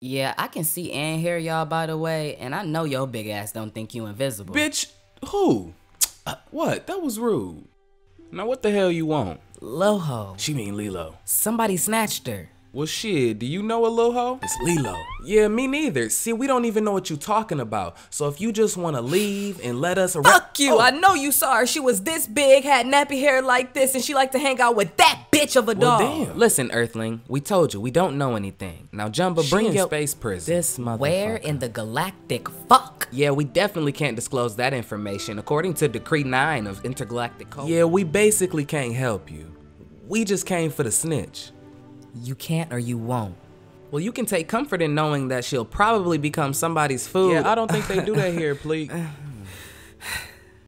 Yeah, I can see and hear y'all by the way, and I know your big ass don't think you invisible. Bitch, who? Uh, what? That was rude. Now what the hell you want? Loho. She mean Lilo. Somebody snatched her. Well, shit, do you know Aloho? It's Lilo. Yeah, me neither. See, we don't even know what you're talking about. So if you just want to leave and let us around. Fuck you! Oh. I know you saw her. She was this big, had nappy hair like this, and she liked to hang out with that bitch of a Well, dog. damn. Listen, Earthling, we told you we don't know anything. Now, Jumba, She bring in your space prison. This motherfucker. Where in the galactic fuck? Yeah, we definitely can't disclose that information according to Decree 9 of Intergalactic Code. Yeah, we basically can't help you. We just came for the snitch. You can't or you won't. Well, you can take comfort in knowing that she'll probably become somebody's food. Yeah, I don't think they do that here, please.